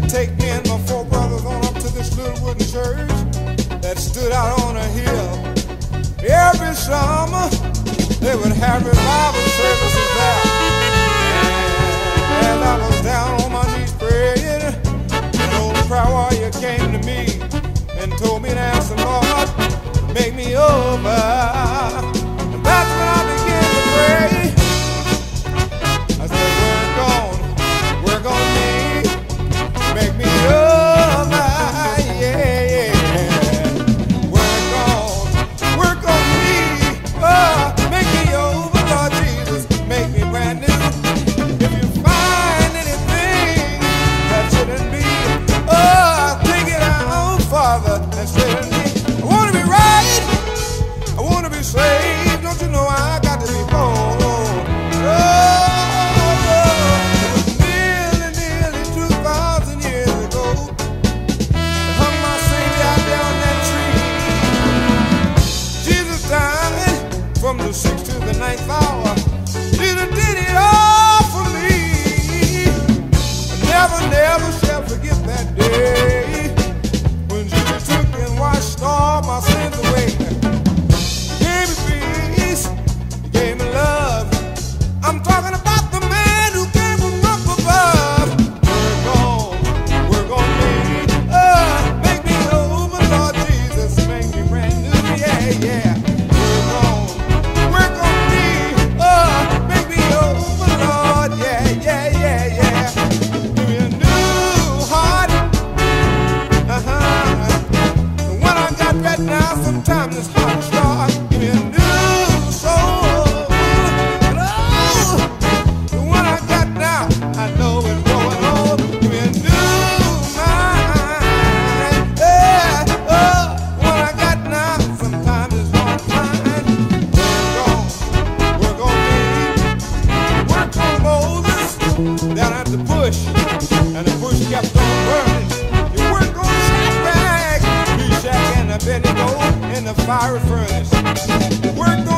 to take me and my four brothers on up to this little wooden church that stood out on a hill. Every summer they would have revival services there. And I was down on my knees praying, an old prayer warrior came to me and told me to ask the Lord, make me over. from the sixth to the ninth hour. now sometimes it's in a fiery furnace.